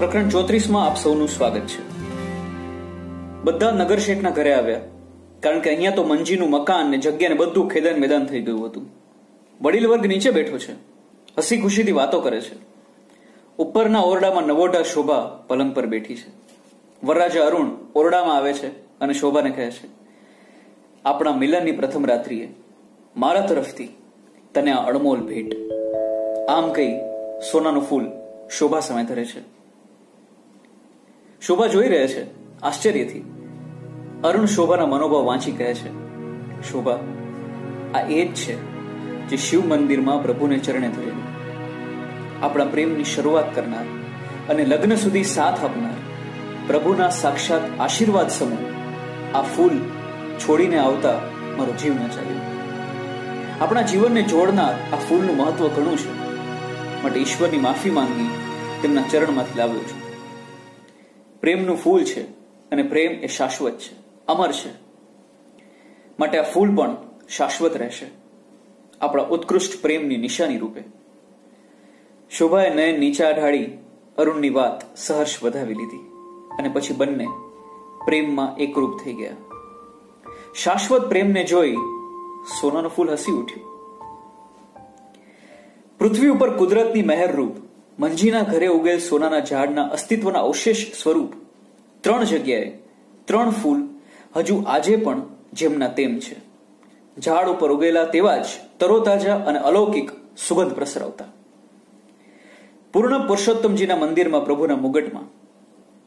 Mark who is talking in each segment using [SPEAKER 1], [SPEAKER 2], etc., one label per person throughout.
[SPEAKER 1] પ્રકરણ ચોત્રીસમાં આપ સૌનું સ્વાગત છે. બધા નગરશેઠના ઘરે આવ્યા, કારણ કે અહીંયા તો મંજીનું મકાન ને જગ્યાને બધું ખેદાન મેદાન થઈ ગયું હતું. વડીલ વર્ગ નીચે બેઠો છે, હસી ખુશીથી વાતો કરે છે. ઉપરના ઓરડામાં નવોઢા શોભા પલંગ પર બેઠી છે. વરરાજા અરુણ ઓરડામાં આવે છે અને શોભાને કહે છે, આપણા મિલનની પ્રથમ રાત્રિએ મારા તરફથી તને આ અણમોલ ભેટ. આમ કહી સોનાનું ફૂલ શોભા સમય ધરે છે. શોભા જોઈ રહે છે. આશ્ચર્યથી. અરુણ શોભાના મનોભાવ વાંચી કહે છે, શોભા, આ એ જ છે જે શિવ મંદિરમાં પ્રભુને ચરણે ધરેલું. આપણા પ્રેમની શરૂઆત કરનાર અને લગ્ન સુધી સાથ આપનાર પ્રભુના સાક્ષાત આશીર્વાદ સમૂહ આ ફૂલ છોડીને આવતા મારો જીવ ન ચાલ્યો આપણા જીવનને જોડનાર આ ફૂલનું મહત્વ ઘણું છે. માટે ઈશ્વરની માફી માંગી તેમના ચરણમાંથી લાવ્યો છું. પ્રેમનું ફૂલ છે અને પ્રેમ એ શાશ્વત છે, અમર છે. માટે આ ફૂલ પણ શાશ્વત રહેશે. આપણા ઉત્કૃષ્ટ પ્રેમની નિશાની રૂપે. શોભાએ નયન નીચા ઢાળી અરુણની વાત સહર્ષ વધાવી લીધી અને પછી બંને પ્રેમમાં એકરૂપ થઈ ગયા. શાશ્વત પ્રેમને જોઈ સોનાનું ફૂલ હસી ઉઠ્યું. પૃથ્વી ઉપર કુદરતની મહેરરૂપ મંજીના ઘરે ઉગેલ સોનાના ઝાડના અસ્તિત્વના અવશેષ સ્વરૂપ ત્રણ જગ્યાએ ત્રણ ફૂલ હજુ આજે પણ જેમના તેમ છે. ઝાડ ઉપર ઉગેલા તેવા જ તરોતાજા અને અલૌકિક સુગંધ પ્રસરાવતા. પૂર્ણ પુરુષોત્તમજીના મંદિરમાં પ્રભુના મુગટમાં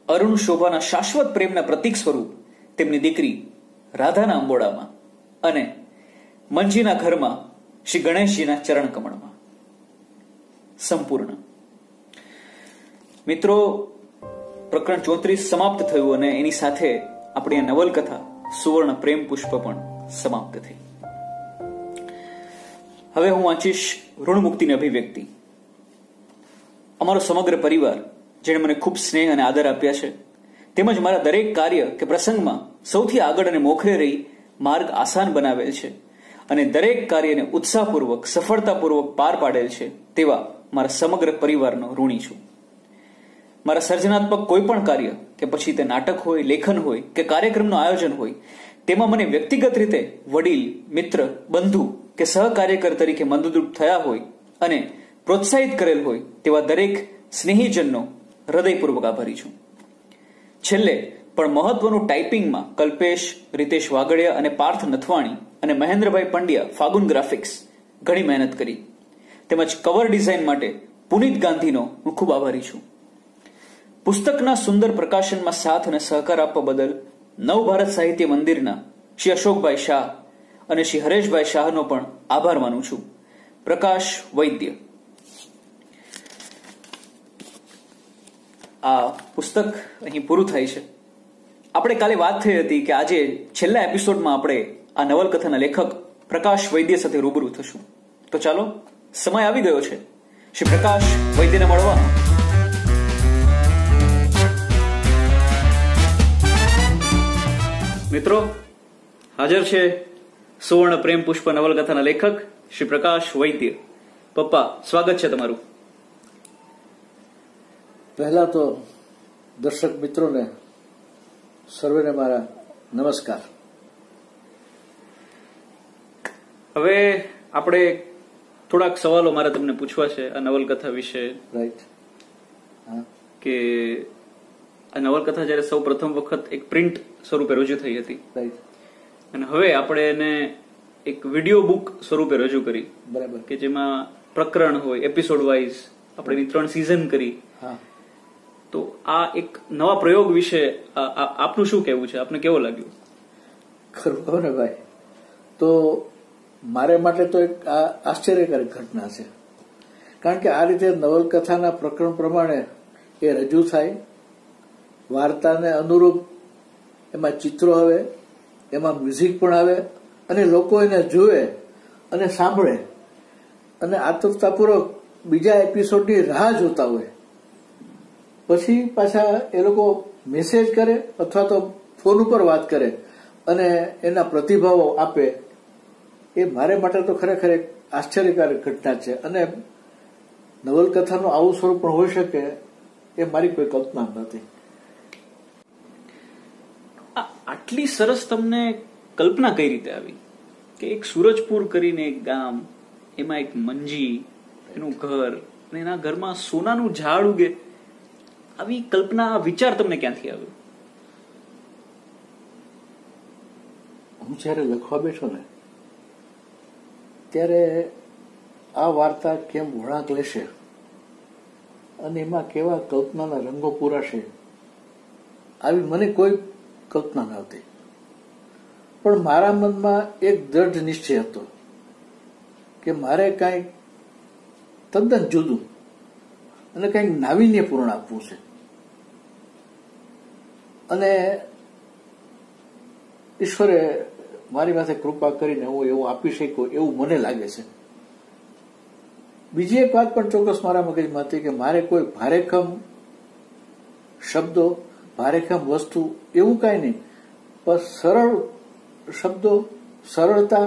[SPEAKER 1] અરુણ શોભાના શાશ્વત પ્રેમના પ્રતીક સ્વરૂપ તેમની દીકરી રાધાના અંબોડામાં અને મંજીના ઘરમાં શ્રી ગણેશજીના ચરણ કમળમાં. સંપૂર્ણ. મિત્રો, પ્રકરણ ચોત્રીસ સમાપ્ત થયું અને એની સાથે આપણી આ નવલકથા, સુવર્ણ પ્રેમ પુષ્પ પણ સમાપ્ત થઈ. હવે હું વાંચીશ ઋણમુક્તિની અભિવ્યક્તિ. અમારો સમગ્ર પરિવાર, જેણે મને ખૂબ સ્નેહ અને આદર આપ્યા છે, તેમજ મારા દરેક કાર્ય કે પ્રસંગમાં સૌથી આગળ અને મોખરે રહી માર્ગ આસાન બનાવેલ છે અને દરેક કાર્યને ઉત્સાહપૂર્વક, સફળતાપૂર્વક પાર પાડેલ છે તેવા મારા સમગ્ર પરિવારનો ઋણી છું. મારા સર્જનાત્મક કોઈ પણ કાર્ય, કે પછી તે નાટક હોય, લેખન હોય, કે કાર્યક્રમનું આયોજન હોય, તેમાં મને વ્યક્તિગત રીતે વડીલ, મિત્ર, બંધુ, કે સહકાર્યકર તરીકે મદદરૂપ થયા હોય અને પ્રોત્સાહિત કરેલ હોય, તેવા દરેક સ્નેહીજનનો હૃદયપૂર્વક આભારી છું. છેલ્લે, પણ મહત્વનું ટાઈપિંગમાં કલ્પેશ, રીતેશ વાગડિયા અને પાર્થ નથવાણી અને મહેન્દ્રભાઈ પંડ્યા ફાગુન ગ્રાફિક્સ ઘણી મહેનત કરી. તેમજ કવર ડિઝાઇન માટે પુનિત ગાંધીનો હું ખૂબ આભારી છું. પુસ્તકના સુંદર પ્રકાશનમાં સાથ અને સહકાર આપવા બદલ નવ ભારત સાહિત્ય મંદિરના શ્રી અશોકભાઈ શાહ અને શ્રી હરેશભાઈ શાહનો પણ આભાર માનું છું. પ્રકાશ વૈદ્ય. આ પુસ્તક અહીં પૂરું થાય છે. આપણે કાલે વાત થઈ હતી કે આજે છેલ્લા એપિસોડમાં આપણે આ નવલકથાના લેખક પ્રકાશ વૈદ્ય સાથે રૂબરૂ થશું. તો ચાલો, સમય આવી ગયો છે. શ્રી પ્રકાશ વૈદ્યને મળવાનો મિત્રો હાજર છે સુવર્ણ પ્રેમ પુષ્પ નવલકથાના લેખક શ્રી પ્રકાશ વૈદ્ય. પપ્પા સ્વાગત છે તમારું.
[SPEAKER 2] પહેલા તો દર્શક મિત્રોને સર્વેને મારા નમસ્કાર.
[SPEAKER 1] હવે આપણે થોડાક સવાલો મારે તમને પૂછવા છે આ નવલકથા વિશે.
[SPEAKER 2] રાઈટ
[SPEAKER 1] કે આ નવલકથા જ્યારે સૌ પ્રથમ વખત એક પ્રિન્ટ સ્વરૂપે રજૂ થઈ હતી. અને હવે આપણે એને એક વીડિયો બુક સ્વરૂપે રજૂ કરી.
[SPEAKER 2] બરાબર.
[SPEAKER 1] કે જેમાં પ્રકરણ હોય એપિસોડ વાઇઝ આપણે એની ત્રણ સિઝન કરી.
[SPEAKER 2] હા.
[SPEAKER 1] તો આ એક નવા પ્રયોગ વિશે આપનું શું કહેવું છે? આપને કેવો લાગ્યું?
[SPEAKER 2] ખરું ને ભાઈ? તો મારે માટે તો એક આ આશ્ચર્યકારક ઘટના છે. કારણ કે આ રીતે નવલકથાના પ્રકરણ પ્રમાણે એ રજૂ થાય વાર્તાને અનુરૂપ એમાં ચિત્રો આવે, એમાં મ્યુઝિક પણ આવે અને લોકો એને જુએ અને સાંભળે. અને આતુરતાપૂર્વક બીજા એપિસોડની રાહ જોતા હોય. પછી પાછા એ લોકો મેસેજ કરે અથવા તો ફોન ઉપર વાત કરે અને એના પ્રતિભાવો આપે. એ મારે માટે તો ખરેખર એક આશ્ચર્યકારક ઘટના છે. અને નવલકથાનું આવું સ્વરૂપ પણ હોઈ શકે એ મારી કોઈ કલ્પના નથી
[SPEAKER 1] આ આટલી સરસ તમને કલ્પના કઈ રીતે આવી? કે એક સુરજપુર કરીને એક ગામ, એમાં એક મંજી, એનું ઘર અને એના ઘરમાં સોનાનું ઝાડ ઉગે. આવી કલ્પના વિચાર તમને ક્યાંથી આવ્યો?
[SPEAKER 2] હું જ્યારે લખવા બેઠો ને, ત્યારે આ વાર્તા કેમ વળાંક લેશે? અને એમાં કેવા કલ્પનાના રંગો પૂરાશે? આવી મને કોઈ કલ્પના નહોતી પણ મારા મનમાં એક દ્રઢ નિશ્ચય હતો કે મારે કાંઈક તદ્દન જુદું અને કંઈક નાવીન્યપૂર્ણ આપવું છે. અને ઈશ્વરે મારી પાસે કૃપા કરીને હું એવું આપી શક્યો એવું મને લાગે છે. બીજી એક વાત પણ ચોક્કસ મારા મગજમાં હતી કે મારે કોઈ ભારેખમ શબ્દો ભારેખમ વસ્તુ એવું કાંઈ નહીં. પણ સરળ શબ્દો સરળતા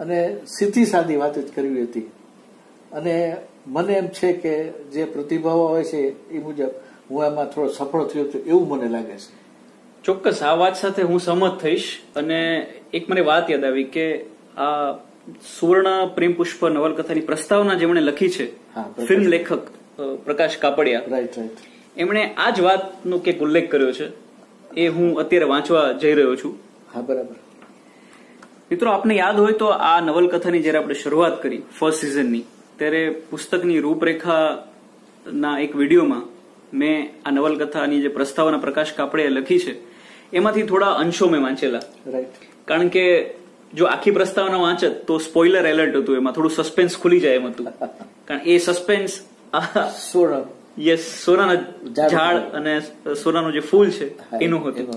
[SPEAKER 2] અને સીધી સાદી વાત જ કરવી હતી. અને મને એમ છે કે જે પ્રતિભાવો હોય છે એ મુજબ હું એમાં થોડો સફળ થયો છું એવું મને લાગે છે.
[SPEAKER 1] ચોક્કસ આ વાત સાથે હું સહમત થઈશ અને એક મને વાત યાદ આવી કે આ સુવર્ણ પ્રેમ પુષ્પ નવલકથાની પ્રસ્તાવના જેમણે લખી છે ફિલ્મ લેખક પ્રકાશ કાપડિયા.
[SPEAKER 2] રાઈટ રાઈટ
[SPEAKER 1] એમણે આ જ વાતનો કંઈક ઉલ્લેખ કર્યો છે. એ હું અત્યારે વાંચવા જઈ રહ્યો છું.
[SPEAKER 2] હા બરાબર.
[SPEAKER 1] મિત્રો આપને યાદ હોય તો આ નવલકથાની જ્યારે આપણે શરૂઆત કરી ફર્સ્ટ સિઝનની ત્યારે પુસ્તકની રૂપરેખાના એક વિડીયોમાં મેં આ નવલકથાની જે પ્રસ્તાવના પ્રકાશ કાપડે લખી છે એમાંથી થોડા અંશો મેં વાંચેલા.
[SPEAKER 2] રાઈટ
[SPEAKER 1] કારણ કે જો આખી પ્રસ્તાવના વાંચત તો સ્પોઇલર એલર્ટ હતું એમાં થોડું સસ્પેન્સ ખુલી જાય એમ હતું. કારણ એ સસ્પેન્સ
[SPEAKER 2] સોળ.
[SPEAKER 1] યસ સોનાના
[SPEAKER 2] ઝાડ.
[SPEAKER 1] અને સોનાનું જે ફૂલ છે એનું હતું.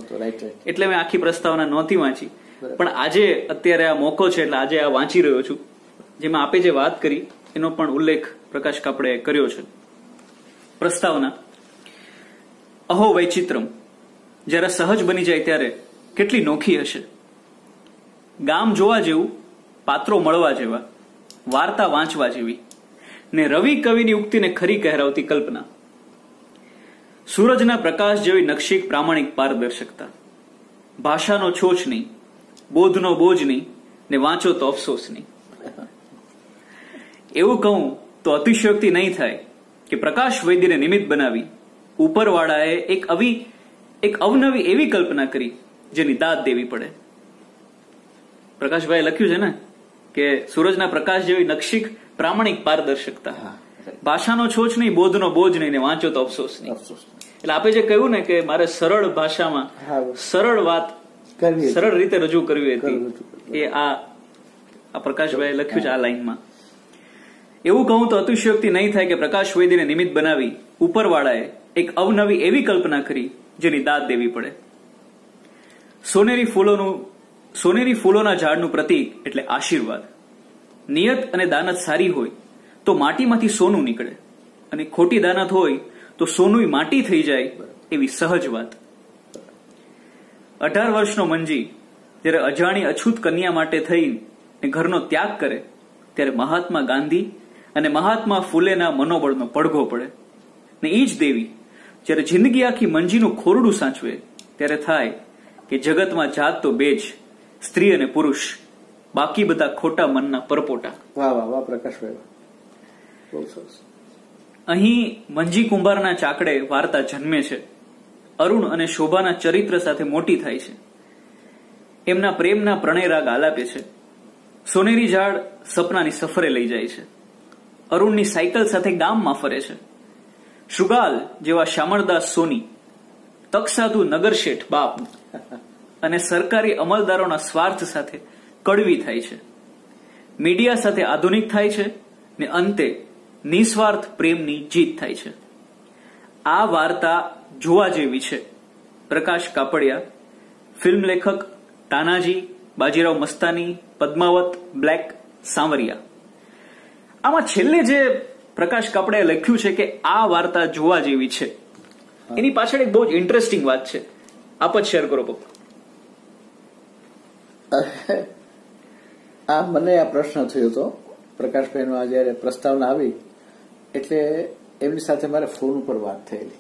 [SPEAKER 1] એટલે મેં આખી પ્રસ્તાવના નહોતી વાંચી. પણ આજે અત્યારે આ મોકો છે એટલે આજે આ વાંચી રહ્યો છું. જેમાં આપે જે વાત કરી એનો પણ ઉલ્લેખ પ્રકાશ કાપડે કર્યો છે. પ્રસ્તાવના. અહો વૈચિત્રમ. જ્યારે સહજ બની જાય ત્યારે કેટલી નોખી હશે? ગામ જોવા જેવું પાત્રો મળવા જેવા વાર્તા વાંચવા જેવી. ને રવિ કવિની ઉક્તિને ખરી કહેરાવતી કલ્પના. સૂરજના પ્રકાશ જેવી નક્ષિક પ્રામાણિક પારદર્શકતા. ભાષાનો છોછ નહીં, બોધનો બોજ નહીં, ને વાંચો તો અફસોસ નહીં. એવું કહું તો અતિશયોક્તિ નહીં થાય કે પ્રકાશ વૈદ્યને નિમિત્ત બનાવી ઉપરવાળાએ એક અવી, એક અવનવી એવી કલ્પના કરી જેની દાદ દેવી પડે. પ્રકાશભાઈ લખ્યું છે ને? કે સૂરજના પ્રકાશ જેવી નક્ષિક પ્રામાણિક પારદર્શકતા. ભાષાનો છોછ નહીં બોધનો બોજ નહીં ને વાંચો તો અફસોસ નહીં. એટલે આપે જે કહ્યું ને કે મારે સરળ ભાષામાં સરળ વાત સરળ રીતે રજૂ કરવી
[SPEAKER 2] હતી.
[SPEAKER 1] એ આ આ પ્રકાશભાઈ લખ્યું છે આ લાઈનમાં એવું કહું તો અતિશયોક્તિ નહીં થાય કે પ્રકાશ વૈદ્યને નિમિત્ત બનાવી ઉપરવાળાએ એક અવનવી એવી કલ્પના કરી જેની દાદ દેવી પડે. સોનેરી ફૂલોનું સોનેરી ફૂલોના ઝાડનું પ્રતીક એટલે આશીર્વાદ. નિયત અને દાનત સારી હોય તો માટીમાંથી સોનું નીકળે અને ખોટી દાનત હોય તો સોનું માટી થઈ જાય એવી સહજ વાત. અઢાર વર્ષનો મંજી જ્યારે અજાણી અછૂત કન્યા માટે થઈને ઘરનો ત્યાગ કરે ત્યારે મહાત્મા ગાંધી અને મહાત્મા ફૂલેના મનોબળનો પડઘો પડે. ને એ જ દેવી જ્યારે જિંદગી આખી મંજીનું ખોરડું સાચવે ત્યારે થાય કે જગતમાં જાત તો બે જ. સ્ત્રી અને પુરુષ બાકી બધા ખોટા મનના પરપોટા.
[SPEAKER 2] વાહ વાહ વાહ પ્રકાશભાઈ બહુ સરસ.
[SPEAKER 1] અહીં મંજી કુંભારના ચાકડે વાર્તા જન્મે છે. અરુણ અને શોભાના ચરિત્ર સાથે મોટી થાય છે. એમના પ્રેમના પ્રણય રાગ આલાપે છે. સોનેરી ઝાડ સપનાની સફરે લઈ જાય છે. અરુણની સાયકલ સાથે ગામમાં ફરે છે. શુગાલ જેવા શામળદાસ સોની તકસાધુ નગરશેઠ બાપ. અને સરકારી અમલદારોના સ્વાર્થ સાથે કડવી થાય છે. મીડિયા સાથે આધુનિક થાય છે ને અંતે નિસ્વાર્થ પ્રેમની જીત થાય છે. આ વાર્તા જોવા જેવી છે. પ્રકાશ કાપડિયા ફિલ્મ લેખક તાનાજી બાજીરાવ મસ્તાની પદ્માવત બ્લેક સાંવરિયા. આમાં છેલ્લે જે પ્રકાશ કાપડિયાએ લખ્યું છે કે આ વાર્તા જોવા જેવી છે. એની પાછળ એક બહુ જ ઇન્ટરેસ્ટિંગ વાત છે. આપ જ શેર કરો પપ્પા.
[SPEAKER 2] આ મને આ પ્રશ્ન થયો હતો. પ્રકાશભાઈનો આ જયારે પ્રસ્તાવના આવી એટલે એમની સાથે મારે ફોન ઉપર વાત થયેલી.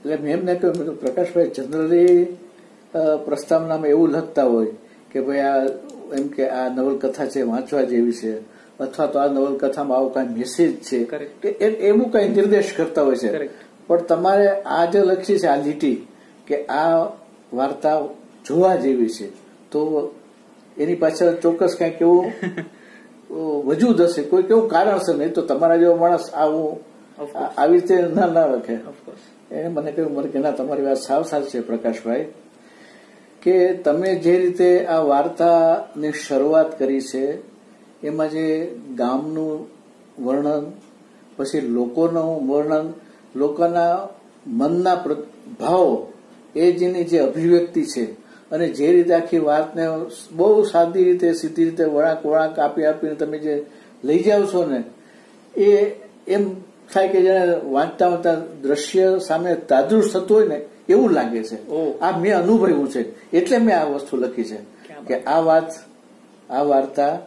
[SPEAKER 2] એટલે મેં એમને કહ્યું મેં પ્રકાશભાઈ જનરલી પ્રસ્તાવનામાં એવું લખતા હોય કે ભાઈ આ એમ કે આ નવલકથા છે વાંચવા જેવી છે અથવા તો આ નવલકથામાં આવો કાંઈ મેસેજ છે. એવું કઈ નિર્દેશ કરતા હોય છે. પણ તમારે આ જે લખી છે આ લીટી કે આ વાર્તા જોવા જેવી છે તો એની પાછળ ચોક્કસ કંઈક એવું વજૂદ હશે. કોઈ કેવું કારણ હશે નહીં તો તમારા જેવો માણસ આવું આવી રીતે ના ના
[SPEAKER 1] ઓફકોર્સ
[SPEAKER 2] એને મને કહ્યું મને કે ના તમારી વાત સાવ સાચી છે પ્રકાશભાઈ કે તમે જે રીતે આ વાર્તાની શરૂઆત કરી છે એમાં જે ગામનું વર્ણન પછી લોકોનું વર્ણન લોકોના મનના ભાવ એ જેની જે અભિવ્યક્તિ છે અને જે રીતે આખી વાતને બહુ સાદી રીતે સીધી રીતે વળાંક વળાંક આપી આપીને તમે જે લઈ જાઓ છો ને એ એમ થાય કે જેને વાંચતા વાંચતા દ્રશ્ય સામે તાદૃશ થતું હોય ને એવું લાગે છે. આ મેં અનુભવ્યું છે. એટલે મેં આ વસ્તુ લખી છે. કે આ વાત આ વાર્તા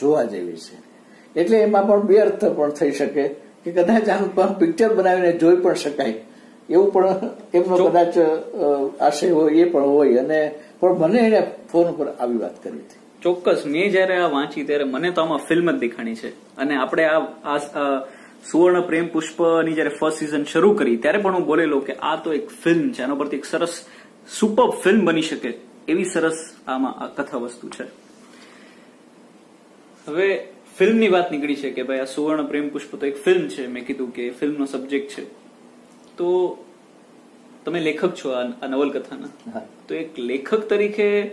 [SPEAKER 2] જોવા જેવી છે. એટલે એમાં પણ બે અર્થ પણ થઈ શકે. કે કદાચ આનું પણ પિક્ચર બનાવીને જોઈ પણ શકાય. એવું પણ એમનો કદાચ આશય હોય એ પણ હોય. અને પણ મને એને ફોન ઉપર આવી વાત કરી હતી.
[SPEAKER 1] ચોક્કસ. મેં જયારે આ વાંચી ત્યારે મને તો આમાં ફિલ્મ જ દેખાણી છે. અને આપણે આ સુવર્ણ પ્રેમ પુષ્પની જયારે ફર્સ્ટ સિઝન શરૂ કરી ત્યારે પણ હું બોલેલો કે આ તો એક ફિલ્મ છે. આના પરથી એક સરસ સુપર ફિલ્મ બની શકે એવી સરસ આમાં આ કથા વસ્તુ છે. હવે ફિલ્મની વાત નીકળી છે કે ભાઈ આ સુવર્ણ પ્રેમ પુષ્પ તો એક ફિલ્મ છે. મેં કીધું કે ફિલ્મનો સબ્જેક્ટ છે. તો તમે લેખક છો આ નવલકથાના.
[SPEAKER 2] હા.
[SPEAKER 1] તો એક લેખક તરીકે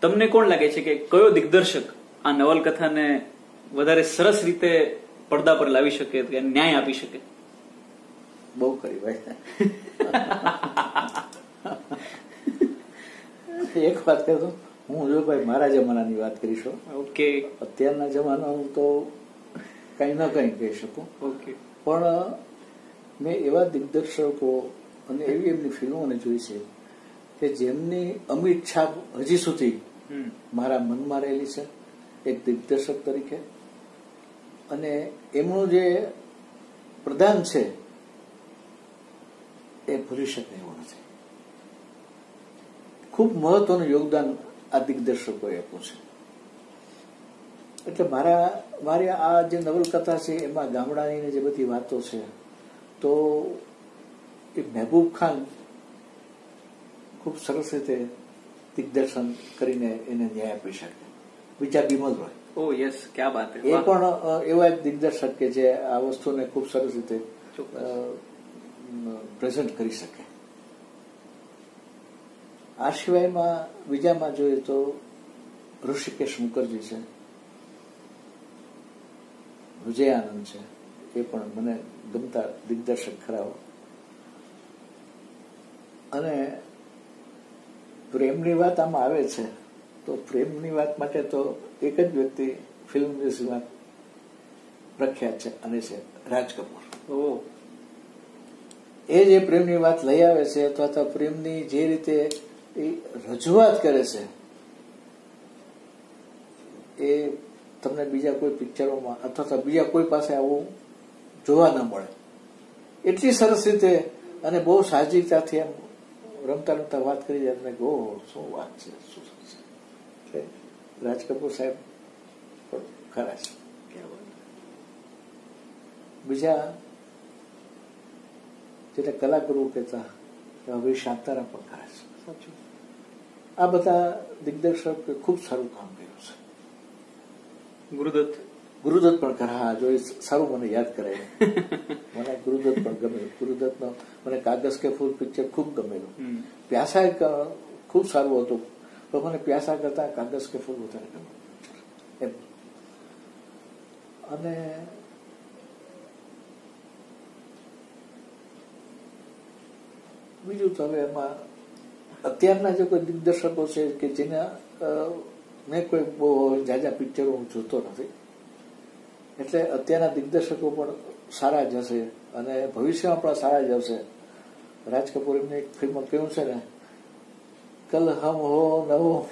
[SPEAKER 1] તમને કોણ લાગે છે કે કયો દિગ્દર્શક આ નવલકથાને વધારે સરસ રીતે પડદા પર લાવી શકે કે ન્યાય આપી શકે?
[SPEAKER 2] બહુ કરી ભાઈ. એક વાત કરો હું જો ભાઈ મારા જમાનાની વાત કરીશું
[SPEAKER 1] ઓકે.
[SPEAKER 2] અત્યારના જમાનાનું તો કઈ ન કઈ કહી શકું.
[SPEAKER 1] ઓકે.
[SPEAKER 2] પણ મેં એવા દિગ્દર્શકો અને એવી એમની ફિલ્મોને જોઈ છે કે જેમની અમિત છાપ હજી સુધી મારા મનમાં રહેલી છે એક દિગ્દર્શક તરીકે. અને એમનું જે પ્રદાન છે એ ભૂલી શકે એવું નથી ખૂબ મહત્વનું યોગદાન આ દિગ્દર્શકોએ આપ્યું છે. એટલે મારા મારી આ જે નવલકથા છે એમાં ગામડાની જે બધી વાતો છે તો એ મહેબૂબ ખાન ખૂબ સરસ રીતે દિગ્દર્શન કરીને એને ન્યાય આપી શકે બીજા બિમલ રોય
[SPEAKER 1] ઓ યસ ક્યાં બાત
[SPEAKER 2] એ પણ એવા એક દિગ્દર્શક કે જે આ વસ્તુને ખૂબ સરસ રીતે પ્રેઝન્ટ કરી શકે આ સિવાયમાં બીજામાં જોઈએ તો ઋષિકેશ મુખર્જી છે વિજય આનંદ છે એ પણ મને ગમતા દિગ્દર્શક ખરાઓ અને પ્રેમની વાત આમાં આવે છે તો પ્રેમની વાત માટે તો એક જ વ્યક્તિ ફિલ્મ ઇન્ડસ્ટ્રીમાં પ્રખ્યાત છે અને છે રાજ કપૂર એ જે પ્રેમની વાત લઈ આવે છે અથવા તો પ્રેમની જે રીતે એ રજૂઆત કરે છે એ તમને બીજા કોઈ પિક્ચરોમાં અથવા તો બીજા કોઈ પાસે આવું જોવા ન મળે. એટલી સરસ રીતે અને બહુ સાહજિકતાથી એમ રમતા રમતા વાત કરી જાય ગો શું વાત છે શું છે. એટલે રાજ કપૂર સાહેબ ખરા છે. બીજા જેને કલાગુરુ કહેતા હવે શાંતારામ પણ ખરા છે.
[SPEAKER 1] સાચું.
[SPEAKER 2] આ બધા દિગ્દર્શક ખૂબ સારું કામ કર્યું છે.
[SPEAKER 1] ગુરુદત્ત
[SPEAKER 2] ગુરુદત્ત પણ ખરા હા જો એ સારું મને યાદ કરે મને ગુરુદત્ત પણ ગમે. ગુરુદત્તનો મને કાગસ કે ફૂલ પિક્ચર ખૂબ ગમેલું. પ્યાસા એક ખૂબ સારું હતું. પણ મને પ્યાસા કરતા કાગસ કે ફૂલ વધારે ગમે. એમ. અને બીજું તો હવે એમાં અત્યારના જે કોઈ દિગ્દર્શકો છે કે જેના મેં કોઈ બહુ જાજા પિક્ચરો હું જોતો નથી એટલે અત્યારના દિગ્દર્શકો પણ સારા જ હશે અને ભવિષ્યમાં પણ સારા જ હશે. રાજ કપૂર એમની એક ફિલ્મ કહ્યું છે ને? કલ હમ હો નવો.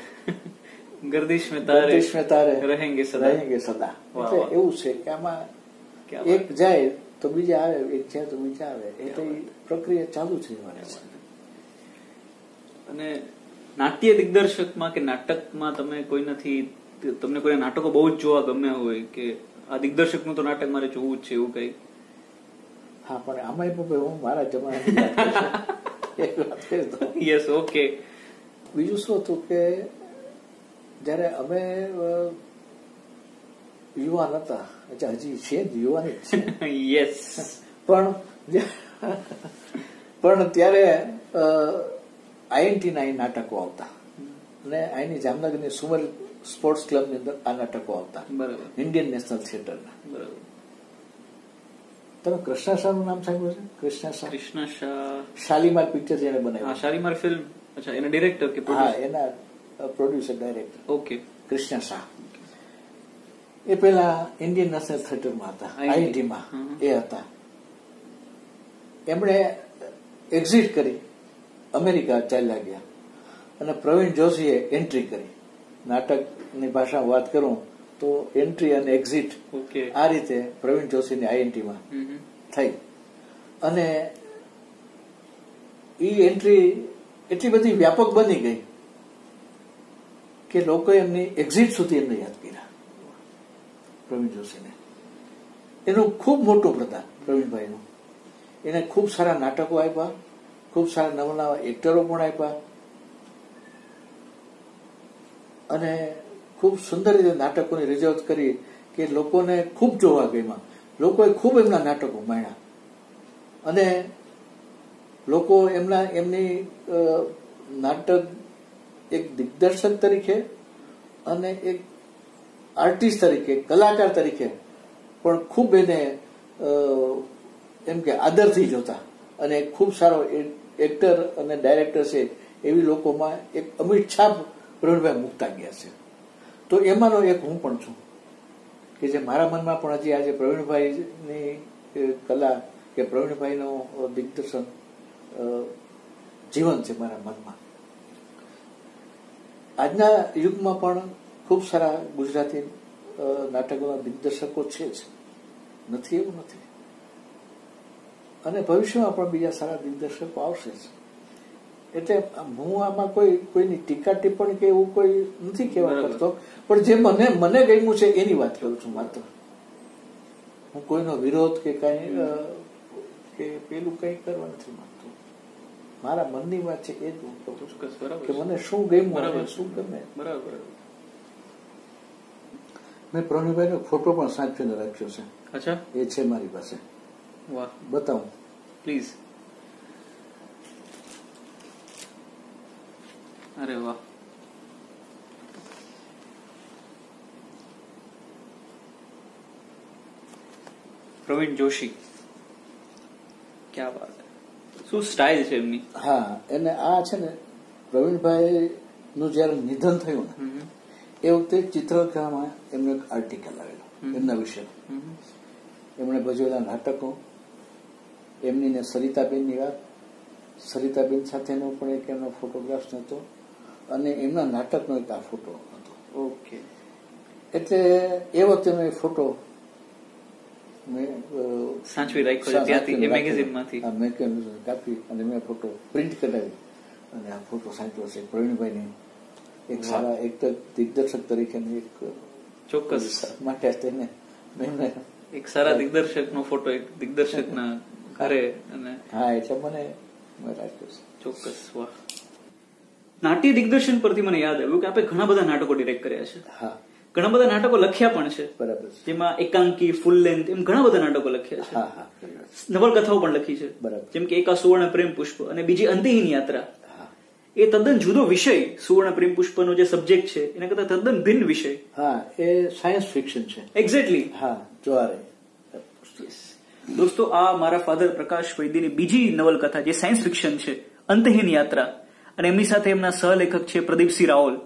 [SPEAKER 1] ગર્દિશ में તારે
[SPEAKER 2] ગર્દિશ મેં તારે
[SPEAKER 1] રહેંગે સદા.
[SPEAKER 2] રહેંગે સદા. એટલે એવું છે કે આમાં એક જાય તો બીજા આવે એક જાય તો બીજા આવે. એટલે તો પ્રક્રિયા ચાલુ છે મારે
[SPEAKER 1] અને નાટ્ય દિગ્દર્શકમાં કે નાટકમાં તમે કોઈ નથી તમને કોઈ નાટકો બહુ જ જોવા ગમ્યા હોય કે આ દિગ્દર્શકનું તો નાટક મારે જોવું જ છે એવું કઈ
[SPEAKER 2] હા પણ આમાંય પણ હું મારા દઉં.
[SPEAKER 1] યસ ઓકે
[SPEAKER 2] બીજું શું હતું કે જ્યારે અમે યુવાન હતા અચ્છા હજી છે જ યુવાન
[SPEAKER 1] યસ
[SPEAKER 2] પણ પણ ત્યારે આઈએનટી ના નાટકો આવતા. અને અહીંની જામનગરની સુમર સ્પોર્ટ્સ ક્લબની અંદર આ નાટકો આવતા ઇન્ડિયન નેશનલ થિયેટરના તમે કૃષ્ણા શાહનું નામ સાંભળ્યું છે કૃષ્ણા શાહ
[SPEAKER 1] કૃષ્ણ શાહ
[SPEAKER 2] શાલીમાર પિક્ચર જેને બનાવ્યું
[SPEAKER 1] શાલીમાર ફિલ્મ અચ્છા એના ડિરેક્ટર કે
[SPEAKER 2] હા એના producer director
[SPEAKER 1] okay
[SPEAKER 2] Krishna Shah એ પેલા ઇન્ડિયન નેશનલ થિયેટરમાં હતા આઈઆઈટીમાં એ હતા એમણે એક્ઝિટ કરી અમેરિકા ચાલ્યા ગયા અને પ્રવીણ જોશીએ એન્ટ્રી કરી નાટકની ભાષામાં વાત કરું તો એન્ટ્રી અને એક્ઝિટ આ રીતે પ્રવીણ જોશીની આઈએનટીમાં થઈ. અને એ એન્ટ્રી એટલી બધી વ્યાપક બની ગઈ કે લોકો એમની એક્ઝિટ સુધી એમને યાદ કર્યા પ્રવીણ જોશીને. એનું ખૂબ મોટું પ્રદાન પ્રવીણભાઈનું. એને ખૂબ સારા નાટકો આપ્યા ખૂબ સારા નવા નવા એક્ટરો પણ આપ્યા અને ખૂબ સુંદર રીતે નાટકોની રિઝર્વ કરી કે લોકોને ખૂબ જોવા ગયમાં લોકોએ ખૂબ એમના નાટકો માણ્યા. અને લોકો એમના, એમની નાટક એક દિગ્દર્શક તરીકે અને એક આર્ટિસ્ટ તરીકે, કલાકાર તરીકે પણ ખૂબ એને એમ કે આદરથી જોતા. અને ખૂબ સારો એક્ટર અને ડાયરેક્ટર છે એવી લોકોમાં એક અમિત છાપ પ્રવીણભાઈ મુકતા ગયા છે. તો એમાંનો એક હું પણ છું કે જે મારા મનમાં પણ હજી આજે પ્રવીણભાઈની કલા કે પ્રવીણભાઈનું દિગ્દર્શન જીવન છે મારા મનમાં. આજના યુગમાં પણ ખૂબ સારા ગુજરાતી નાટકોના દિગ્દર્શકો છે જ. નથી એવું નથી. અને ભવિષ્યમાં પણ બીજા સારા દિગ્દર્શકો આવશે જ. એટલે હું આમાં કોઈ કોઈની ટીકા ટિપ્પણી કે એવું કોઈ નથી કહેવા કરતો. પણ જે મને મને ગમ્યું છે એની વાત કરું છું માત્ર. હું કોઈનો વિરોધ કે કઈ કે પેલું કઈ કરવા નથી માંગતો. મારા મનની વાત છે એ જ હું કહું છું કે મને શું ગમ્યું
[SPEAKER 1] બરાબર.
[SPEAKER 2] શું ગમે.
[SPEAKER 1] બરાબર.
[SPEAKER 2] મેં પ્રવીણભાઈનો ફોટો પણ સાચવીને રાખ્યો છે.
[SPEAKER 1] અચ્છા.
[SPEAKER 2] એ છે મારી પાસે.
[SPEAKER 1] વાહ.
[SPEAKER 2] બતાવું.
[SPEAKER 1] પ્લીઝ. અરે વાહ પ્રવીણ જોશી ક્યાં વાત? શું સ્ટાઇલ છે એમની?
[SPEAKER 2] હા એને આ છે ને પ્રવીણભાઈ નું જયારે નિધન થયું ને એ વખતે ચિત્રકામાં એમનો એક આર્ટિકલ આવેલો એમના વિશે. એમણે ભજવેલા નાટકો એમની ને સરિતાબેનની વાત. સરિતાબેન સાથેનો પણ એક એમનો ફોટોગ્રાફ હતો અને એમના નાટકનો એક આ ફોટો હતો.
[SPEAKER 1] ઓકે.
[SPEAKER 2] એટલે એ વખતેનો એ ફોટો મેં
[SPEAKER 1] સાચવી રાખ્યો ત્યાંથી મેગેઝિનમાંથી
[SPEAKER 2] હા કાપી અને મેં ફોટો પ્રિન્ટ કરાવી અને આ ફોટો સાચવો છે. પ્રવીણભાઈની એક સારા એક દિગ્દર્શક તરીકેની એક
[SPEAKER 1] ચોક્કસ.
[SPEAKER 2] માટે તેને મેં
[SPEAKER 1] એક સારા દિગ્દર્શક નો ફોટો એક દિગ્દર્શક ના ઘરે અને
[SPEAKER 2] હા એટલે મને મેં રાખ્યો છે.
[SPEAKER 1] ચોક્કસ વાહ. નાટ્ય દિગ્દર્શન પરથી મને યાદ આવ્યું કે આપણે ઘણા બધા નાટકો ડિરેક્ટ કર્યા છે. ઘણા બધા નાટકો લખ્યા પણ છે.
[SPEAKER 2] બરાબર
[SPEAKER 1] જેમાં એકાંકી ફૂલ લેન્થ એમ ઘણા બધા નાટકો લખ્યા છે. નવલકથાઓ પણ લખી છે.
[SPEAKER 2] બરાબર.
[SPEAKER 1] જેમ કે એકા સુવર્ણ પ્રેમ પુષ્પ અને બીજી અંતિહીન યાત્રા. એ તદ્દન જુદો વિષય સુવર્ણ પ્રેમ પુષ્પનો જે સબ્જેક્ટ છે એના કરતા તદ્દન ભિન્ન વિષય.
[SPEAKER 2] હા એ સાયન્સ ફિક્શન છે.
[SPEAKER 1] એક્ઝેક્ટલી
[SPEAKER 2] હા જોવારે.
[SPEAKER 1] દોસ્તો આ મારા ફાધર પ્રકાશ વૈદ્યની બીજી નવલકથા જે સાયન્સ ફિક્શન છે અંતહીન યાત્રા. અને એમની સાથે એમના સહલેખક છે પ્રદીપસિંહ રાઓલ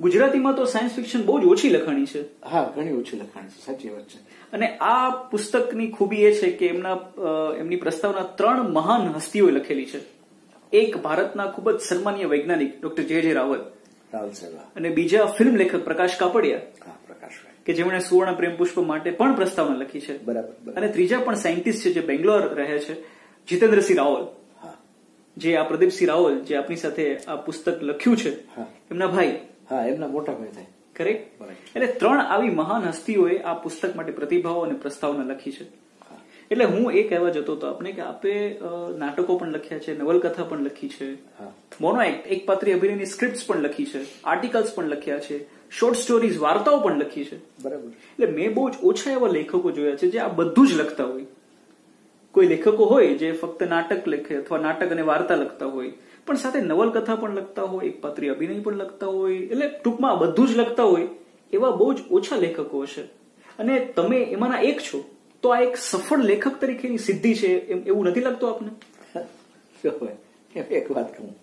[SPEAKER 1] ગુજરાતીમાં તો સાયન્સ ફિક્શન બહુ જ ઓછી લખાણી છે.
[SPEAKER 2] હા ઘણી ઓછી લખાણ છે સાચી વાત છે.
[SPEAKER 1] અને આ પુસ્તકની ખૂબી એ છે કે એમના એમની પ્રસ્તાવના ત્રણ મહાન હસ્તીઓએ લખેલી છે. એક ભારતના ખૂબ જ સન્માનીય વૈજ્ઞાનિક ડોક્ટર જે જે રાવલ અને બીજા ફિલ્મ લેખક પ્રકાશ કાપડિયા કે જેમણે સુવર્ણ પ્રેમ પુષ્પ માટે પણ પ્રસ્તાવના લખી છે.
[SPEAKER 2] બરાબર.
[SPEAKER 1] અને ત્રીજા પણ સાયન્ટિસ્ટ છે જે બેંગ્લોર રહે છે જીતેન્દ્રસિંહ રાવલ. જે આ પ્રદીપસિંહ રાવલ જે આપની સાથે આ પુસ્તક લખ્યું છે એમના ભાઈ.
[SPEAKER 2] હા એમના મોટા ભાઈ થાય.
[SPEAKER 1] કરેક્ટ એટલે ત્રણ આવી મહાન હસ્તીઓએ આ પુસ્તક માટે પ્રતિભાવો અને પ્રસ્તાવના લખી છે. એટલે હું એ કહેવા જતો હતો આપને કે આપે નાટકો પણ લખ્યા છે નવલકથા પણ લખી છે. મોનો એક્ટ એક પાત્રી અભિનયની સ્ક્રિપ્ટ પણ લખી છે. આર્ટિકલ્સ પણ લખ્યા છે. શોર્ટ સ્ટોરીઝ વાર્તાઓ પણ લખી છે.
[SPEAKER 2] બરાબર.
[SPEAKER 1] એટલે મેં બહુ જ ઓછા એવા લેખકો જોયા છે જે આ બધું જ લખતા હોય. કોઈ લેખકો હોય જે ફક્ત નાટક લખે અથવા નાટક અને વાર્તા લખતા હોય, પણ સાથે નવલકથા પણ લખતા હોય, એક પાત્રી અભિનય પણ લખતા હોય, એટલે ટૂંકમાં બધું જ લખતા હોય, એવા બહુ જ ઓછા લેખકો હશે. અને તમે એમાંના એક છો, તો આ એક સફળ લેખક તરીકેની સિદ્ધિ છે એમ એવું નથી લાગતું આપને?
[SPEAKER 2] એક વાત કહું,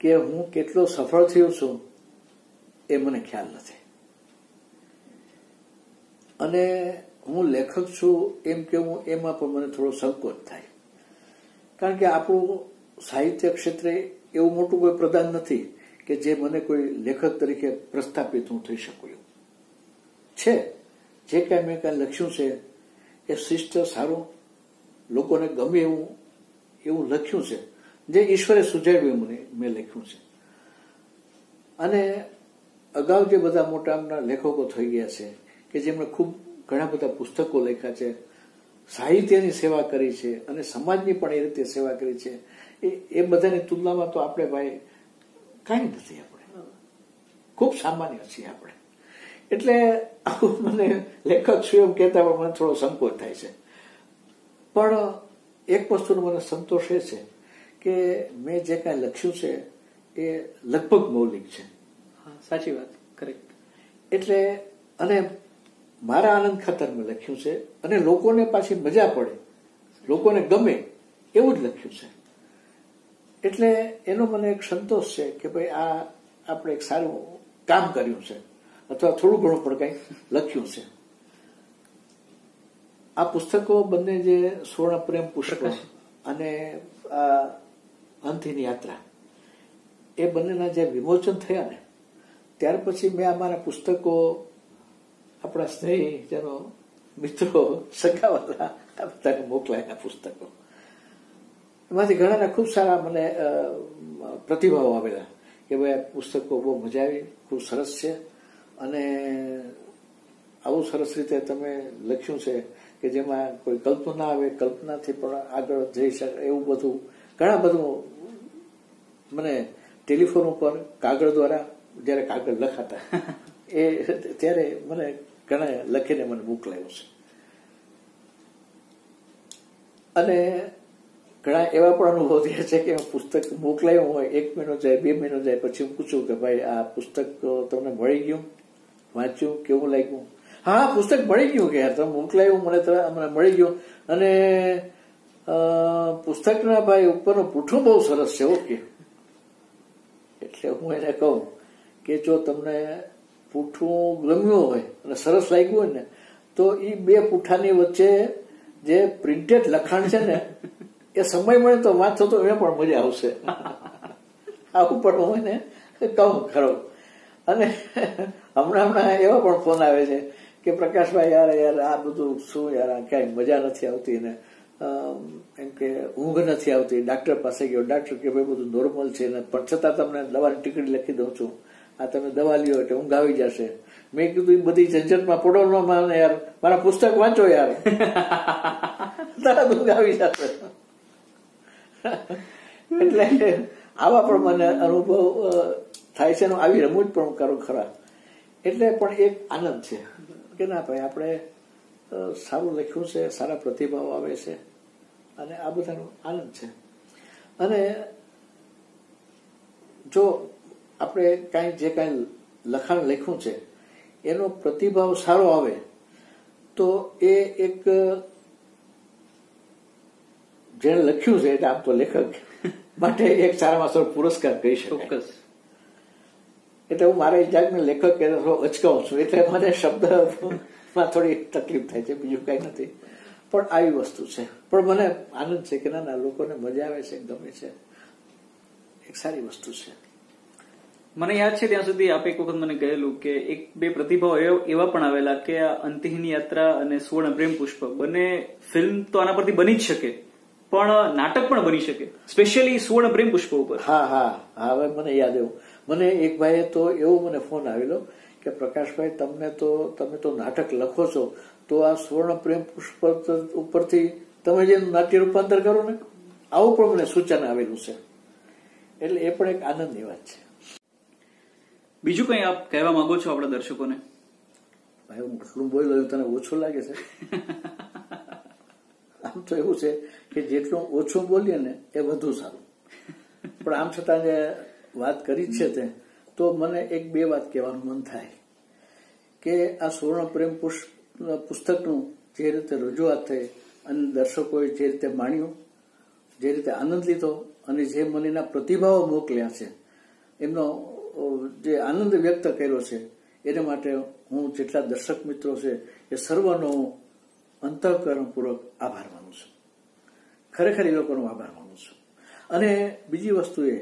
[SPEAKER 2] કે હું કેટલો સફળ થયો છું એ મને ખ્યાલ નથી. અને હું લેખક છું એમ કહેવું એમાં પણ મને થોડો સંકોચ થાય. કારણ કે આપણું સાહિત્ય ક્ષેત્રે એવું મોટું કોઈ પ્રદાન નથી કે જે મને કોઈ લેખક તરીકે પ્રસ્થાપિત હું થઈ શકું એવું. છે. જે કાંઈ મેં કાંઈ લખ્યું છે, એ શિષ્ટ સારું, લોકોને ગમે એવું એવું લખ્યું છે. જે ઈશ્વરે સુજાવ્યું મને, મેં લખ્યું છે. અને અગાઉ જે બધા મોટા આમના લેખકો થઈ ગયા છે, કે જેમણે ખૂબ ઘણા બધા પુસ્તકો લખ્યા છે. સાહિત્યની સેવા કરી છે અને સમાજની પણ એ રીતે સેવા કરી છે. એ એ બધાની તુલનામાં તો આપણે ભાઈ કાંઈ નથી આપણે. ખૂબ સામાન્ય છીએ આપણે. એટલે મને લેખક છું એમ કહેતા પણ મને થોડો સંકોચ થાય છે. પણ એક વસ્તુનો મને સંતોષ એ છે કે મેં જે કાંઈ લખ્યું છે એ લગભગ મૌલિક છે.
[SPEAKER 1] સાચી વાત. કરેક્ટ
[SPEAKER 2] એટલે અને મારા આનંદ ખાતર મેં લખ્યું છે અને લોકોને પાછી મજા પડે. લોકોને ગમે એવું જ લખ્યું છે. એટલે એનો મને એક સંતોષ છે કે ભાઈ આ આપણે એક સારું કામ કર્યું છે. અથવા થોડું ઘણું પણ કંઈક લખ્યું છે. આ પુસ્તકો બંને જે સુવર્ણ પ્રેમ પુષ્પ અને આ અંતિની યાત્રા એ બંનેના જે વિમોચન થયા ને ત્યાર પછી મેં અમારા પુસ્તકો આપણા સ્નેહીજનો મિત્રો સગાવાલા આ બધાને મોકલાયેલા પુસ્તકો. એમાંથી ઘણાના ખૂબ સારા મને પ્રતિભાવો આવેલા કે ભાઈ આ પુસ્તકો બહુ મજા આવી, ખૂબ સરસ છે. અને આવું સરસ રીતે તમે લખ્યું છે કે જેમાં કોઈ કલ્પના આવે, કલ્પનાથી પણ આગળ જઈ શકે, એવું બધું ઘણા બધું મને ટેલિફોન ઉપર કાગળ દ્વારા, જ્યારે કાગળ લખાતા. એ ત્યારે મને ઘણા લખીને મને મોકલાયો છે. અને ઘણા એવા પણ અનુભવ થયા છે કે પુસ્તક મોકલાયું હોય, એક મહિનો જાય, બે મહિનો જાય, પછી હું પૂછું કે ભાઈ, આ પુસ્તક તમને મળી ગયું? વાંચ્યું? કેવું લાગ્યું? હા, પુસ્તક મળી ગયું કે યાર, તમે મોકલાયું મને મને મળી ગયું. અને પુસ્તકના ભાઈ ઉપરનું પૂઠું બહુ સરસ છે, ઓકે. એટલે હું એને કહું કે જો તમને પૂઠું ગમ્યું હોય અને સરસ લાગ્યું હોય ને, તો એ બે પૂઠાની વચ્ચે જે પ્રિન્ટેડ લખાણ છે ને, એ સમય મળે તો વાંચો તો એ પણ મજા આવશે. આવું પણ હોય ને કહું ખરો. અને હમણાં હમણાં એવા પણ ફોન આવે છે કે પ્રકાશભાઈ, યાર યાર, આ બધું શું યાર ક્યાંય મજા નથી આવતી ને. એમ કે, ઊંઘ નથી આવતી. ડાક્ટર પાસે ગયો. ડાક્ટર કે, ભાઈ, બધું નોર્મલ છે ને, પણ છતાં તમને દવાની ટિકિટ લખી દઉં છું. આ તમે દવા લ્યો એટલે ઊંઘ આવી જશે. મેં કીધું બધી ઝંઝટમાં પડો માને યાર. મારા પુસ્તક વાંચો યાર. તરત ઊંઘ આવી જશે. એટલે આવા પણ મને અનુભવ થાય છે આવી રમૂજ પણ કરું ખરા. એટલે પણ એક આનંદ છે. કે ના ભાઈ, આપણે સારું લખ્યું છે, સારા પ્રતિભાવ આવે છે. અને આ બધાનો આનંદ છે. અને જો આપણે કાંઈ જે કાંઈ લખાણ લખ્યું છે એનો પ્રતિભાવ સારો આવે તો એ એક જેણે લખ્યું છે એટલે આમ તો લેખક માટે એક સારામાં સારો પુરસ્કાર કહી શકાય.
[SPEAKER 1] ચોક્કસ.
[SPEAKER 2] એટલે હું મારા જાતને લેખક કે થોડો અચકાઉં છું એટલે મને શબ્દમાં થોડી તકલીફ થાય છે બીજું કઈ નથી. પણ આવી વસ્તુ છે. પણ મને આનંદ છે કે ના લોકોને મજા આવે છે ગમે છે. એક સારી વસ્તુ છે.
[SPEAKER 1] મને યાદ છે ત્યાં સુધી આપે એક વખત મને કહેલું કે એક બે પ્રતિભાવ એવા પણ આવેલા કે આ અંતિહીન યાત્રા અને સુવર્ણ પ્રેમ પુષ્પ બંને ફિલ્મ તો આના પરથી બની જ શકે, પણ નાટક પણ બની શકે સ્પેશિયલી સુવર્ણ પ્રેમ પુષ્પ ઉપર.
[SPEAKER 2] હા હા હવે મને યાદ આવ્યું મને એક ભાઈએ તો એવો મને ફોન આવેલો કે પ્રકાશભાઈ, તમને તો, તમે તો નાટક લખો છો, તો આ સુવર્ણ પ્રેમ પુષ્પ ઉપરથી તમે જે નાટ્ય રૂપાંતર કરો ને, આવું પણ મને સૂચન આવેલું છે. એટલે એ પણ એક આનંદની વાત છે.
[SPEAKER 1] બીજું કંઈ આપ કહેવા માંગો છો આપણા દર્શકોને?
[SPEAKER 2] ભાઈ, હું આટલું બોલ્યો તને ઓછું લાગે છે. આમ તો એવું છે કે જેટલું ઓછું બોલીએ ને એ વધુ સારું. પણ આમ છતાં જે વાત કરી છે તે, તો મને એક બે વાત કહેવાનું મન થાય. કે આ સુવર્ણ પ્રેમ પુસ્તકનું જે રીતે રજૂઆત થઈ અને દર્શકોએ જે રીતે માણ્યું, જે રીતે આનંદ લીધો અને જે મને પ્રતિભાવો મોકલ્યા છે, એમનો જે આનંદ વ્યક્ત કર્યો છે, એને માટે હું જેટલા દર્શક મિત્રો છે, એ સર્વનો અંતઃકરણપૂર્વક આભાર માનું છું. ખરેખર એ લોકોનો આભાર માનું છું. અને બીજી વસ્તુ એ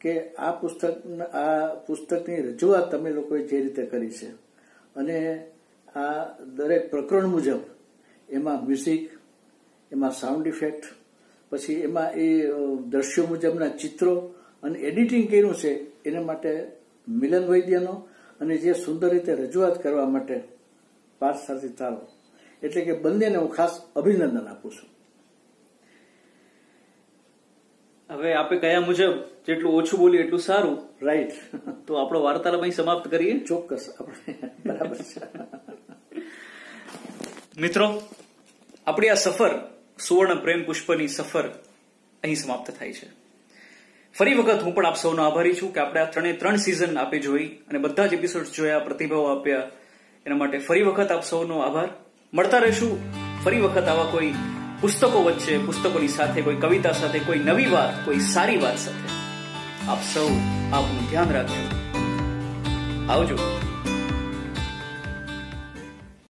[SPEAKER 2] કે આ પુસ્તક, આ પુસ્તકની રજૂઆત તમે લોકોએ જે રીતે કરી છે, અને આ દરેક પ્રકરણ મુજબ એમાં મ્યુઝિક, એમાં સાઉન્ડ ઇફેક્ટ, પછી એમાં એ દ્રશ્યો મુજબના ચિત્રો અને એડિટિંગ કર્યું છે એને માટે મિલન વૈદ્યનો અને જે સુંદર રીતે રજૂઆત કરવા માટે પાર્થ સાથી ચાલો એટલે કે બંનેને હું ખાસ અભિનંદન આપું છું.
[SPEAKER 1] હવે આપે કયા મુજબ જેટલું ઓછું બોલીએ એટલું સારું.
[SPEAKER 2] રાઈટ
[SPEAKER 1] તો આપણો વાર્તાલાપ અહીં સમાપ્ત કરીએ.
[SPEAKER 2] ચોક્કસ. આપણે બરાબર છે.
[SPEAKER 1] મિત્રો આપણી આ સફર સુવર્ણ પ્રેમ પુષ્પની સફર અહીં સમાપ્ત થાય છે. ફરી વખત હું પણ આપ સૌનો આભારી છું કે આપણે આ ત્રણે ત્રણ સિઝન આપે જોઈ અને બધા જ એપિસોડ જોયા, પ્રતિભાવ આપ્યા. એના માટે ફરી વખત આપ સૌનો આભાર. મળતા રહીશું. ફરી વખત આવા કોઈ પુસ્તકો વચ્ચે, પુસ્તકોની સાથે, કોઈ કવિતા સાથે, કોઈ નવી વાત, કોઈ સારી વાત સાથે. આપ સૌ આપનું ધ્યાન રાખજો. આવજો.